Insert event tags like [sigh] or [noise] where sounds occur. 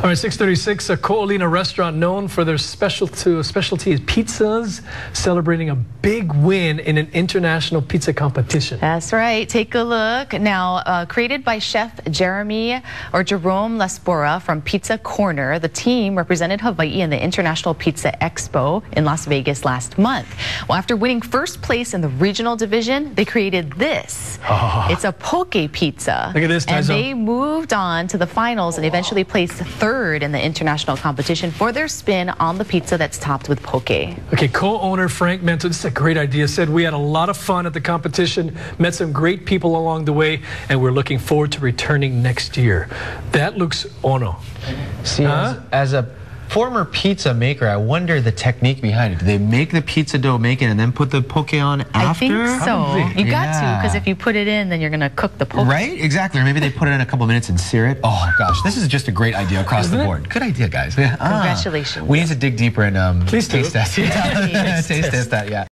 All right, 636, a Ko'olina restaurant known for their special to specialty pizzas, celebrating a big win in an international pizza competition. That's right. Take a look. Now, uh, created by chef Jeremy or Jerome LaSorba from Pizza Corner, the team represented Hawaii in the International Pizza Expo in Las Vegas last month. Well, after winning first place in the regional division, they created this. Oh. It's a poke pizza. Look at this, And they moved on to the finals and eventually placed third third in the international competition for their spin on the pizza that's topped with poke. Okay, co-owner Frank Mento, this is a great idea, said we had a lot of fun at the competition, met some great people along the way, and we're looking forward to returning next year. That looks ono. See, huh? as, as a former pizza maker, I wonder the technique behind it. Do they make the pizza dough, make it, and then put the poke on after? I think so. Probably. You got yeah. to, because if you put it in, then you're going to cook the poke. Right? Exactly. Or maybe they put it in a couple minutes and sear it. Oh, gosh. This is just a great idea across Isn't the board. It? Good idea, guys. Yeah. Congratulations. Ah, we need to dig deeper and um, Please taste test. [laughs] [laughs] taste test that, yeah.